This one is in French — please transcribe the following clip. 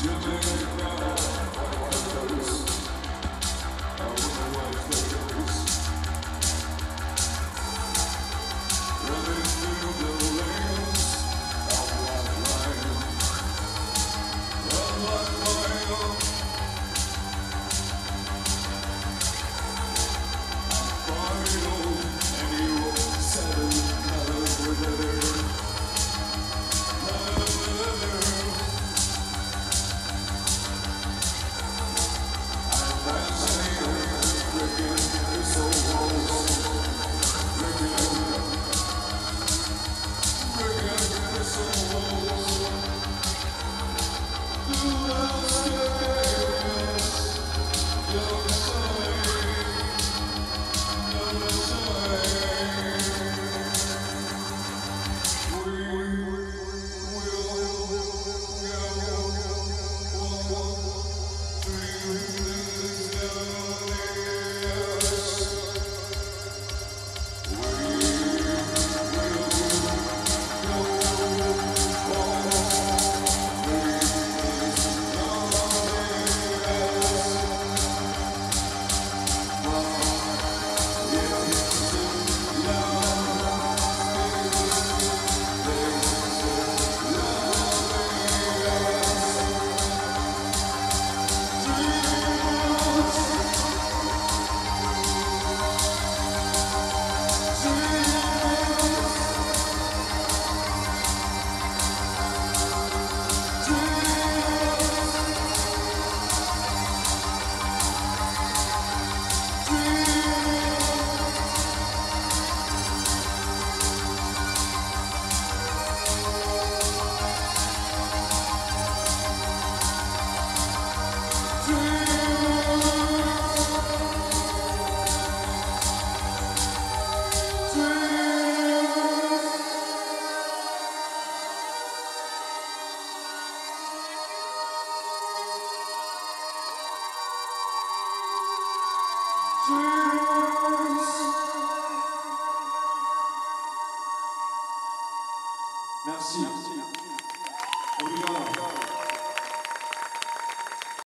Jamaica. Oh. Merci. Merci.